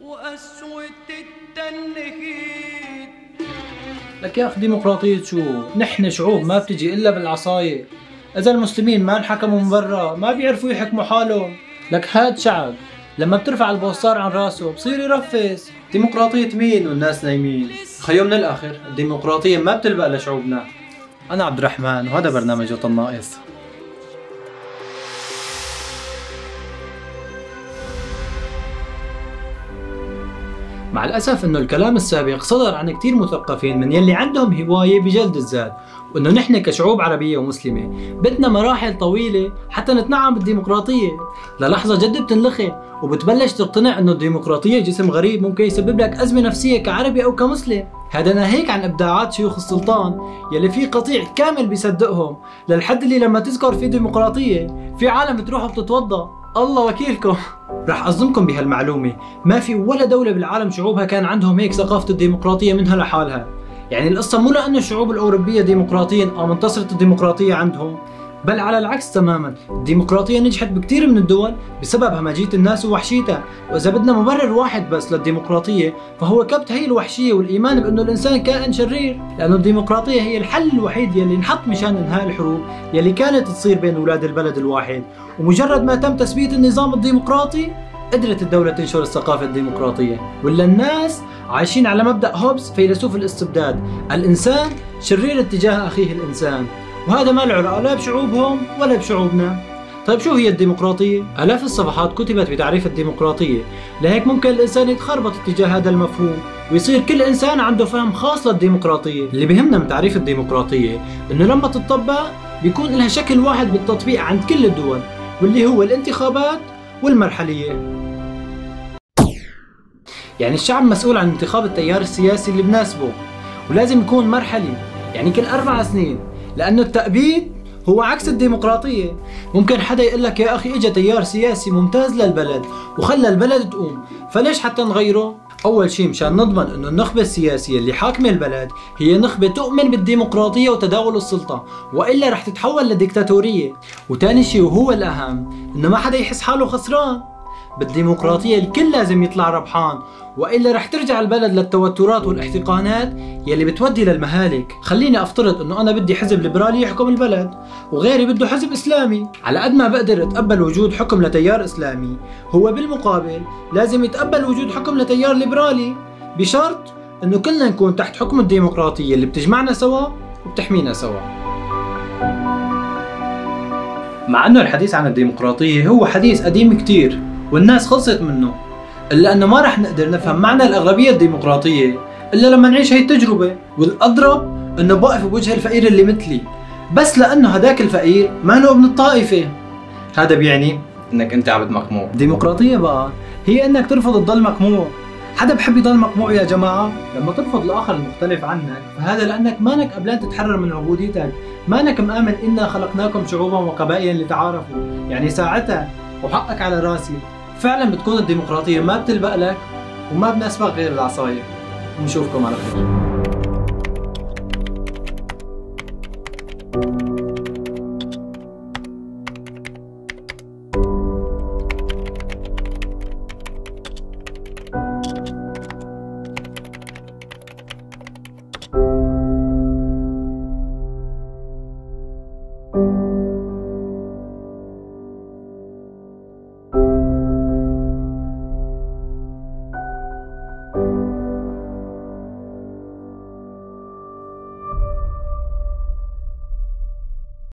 وقسوة التنهيد. لك يا أخي ديمقراطية شو؟ نحن شعوب ما بتجي إلا بالعصاية. إذا المسلمين ما انحكموا من برا ما بيعرفوا يحكموا حالهم. لك هاد شعب لما بترفع البوستار عن راسه بصير يرفس. ديمقراطية مين والناس نايمين؟ خيو من الآخر الديمقراطية ما بتلبق لشعوبنا. أنا عبد الرحمن وهذا برنامج وطن ناقص مع الأسف أنه الكلام السابق صدر عن كتير مثقفين من يلي عندهم هواية بجلد الذات وأنه نحن كشعوب عربية ومسلمة بدنا مراحل طويلة حتى نتنعم بالديمقراطية. للحظة جد بتنلخم وبتبلش تقتنع أنه الديمقراطية جسم غريب ممكن يسبب لك أزمة نفسية كعربي أو كمسلم. هذا ناهيك عن إبداعات شيوخ السلطان يلي في قطيع كامل بيصدقهم. للحد اللي لما تذكر في ديمقراطية في عالم بتروح بتتوضا الله وكيلكم. رح أصدمكم بهالمعلومة. ما في ولا دولة بالعالم شعوبها كان عندهم هيك ثقافة الديمقراطية منها لحالها. يعني القصة مو لأنه الشعوب الأوروبية ديمقراطيا أو منتصرة الديمقراطية عندهم. بل على العكس تماما. الديمقراطية نجحت بكثير من الدول بسبب همجية الناس ووحشيتها وإذا بدنا مبرر واحد بس للديمقراطية فهو كبت هي الوحشية والإيمان بأنه الإنسان كائن شرير. لأنه الديمقراطية هي الحل الوحيد يلي انحط مشان إنهاء الحروب يلي كانت تصير بين أولاد البلد الواحد. ومجرد ما تم تثبيت النظام الديمقراطي قدرت الدولة تنشر الثقافة الديمقراطية. ولا الناس عايشين على مبدأ هوبز فيلسوف الاستبداد. الإنسان شرير اتجاه أخيه الإنسان. وهذا ما له لا بشعوبهم ولا بشعوبنا. طيب شو هي الديمقراطية؟ آلاف الصفحات كتبت بتعريف الديمقراطية لهيك ممكن الإنسان يتخربط اتجاه هذا المفهوم ويصير كل إنسان عنده فهم خاص للديمقراطية. اللي بيهمنا من تعريف الديمقراطية إنه لما تطبق بيكون لها شكل واحد بالتطبيق عند كل الدول واللي هو الانتخابات والمرحلية. يعني الشعب مسؤول عن انتخاب التيار السياسي اللي بناسبه ولازم يكون مرحلي يعني كل أربع سنين لأنه التأبيد هو عكس الديمقراطية. ممكن حدا يقول لك يا أخي إجا تيار سياسي ممتاز للبلد وخلى البلد تقوم فليش حتى نغيره؟ أول شيء مشان نضمن أنه النخبة السياسية اللي حاكمة البلد هي نخبة تؤمن بالديمقراطية وتداول السلطة وإلا رح تتحول لديكتاتورية. وتاني شيء وهو الأهم أنه ما حدا يحس حاله خسران. بالديمقراطية الكل لازم يطلع ربحان. وإلا رح ترجع البلد للتوترات والاحتقانات يلي بتودي للمهالك. خليني أفترض أنه أنا بدي حزب ليبرالي يحكم البلد وغيري بده حزب إسلامي. على قد ما بقدر أتقبل وجود حكم لتيار إسلامي. هو بالمقابل لازم يتقبل وجود حكم لتيار ليبرالي. بشرط أنه كلنا نكون تحت حكم الديمقراطية اللي بتجمعنا سوا وبتحمينا سوا. مع أنه الحديث عن الديمقراطية هو حديث قديم كتير والناس خلصت منه. إلا إنه ما رح نقدر نفهم معنى الأغلبية الديمقراطية. إلا لما نعيش هي التجربة والأضرب إنه بوقف بوجه الفقير اللي مثلي. بس لأنه هداك الفقير ما هو ابن الطائفة. هذا بيعني إنك أنت عبد مقموع. الديمقراطيه بقى. هي إنك ترفض تضل مقموع. حدا بحب يضل مقموع يا جماعة؟ لما ترفض الآخر المختلف عنك فهذا لأنك مانك قبلان تتحرر من عبوديتك. مانك مآمن إنا خلقناكم شعوبا وقبائل لتعارفوا. يعني ساعتها وحقك على راسي. فعلا بتكون الديمقراطية ما بتلبق لك وما بناسبك غير العصاية. ونشوفكم على خير.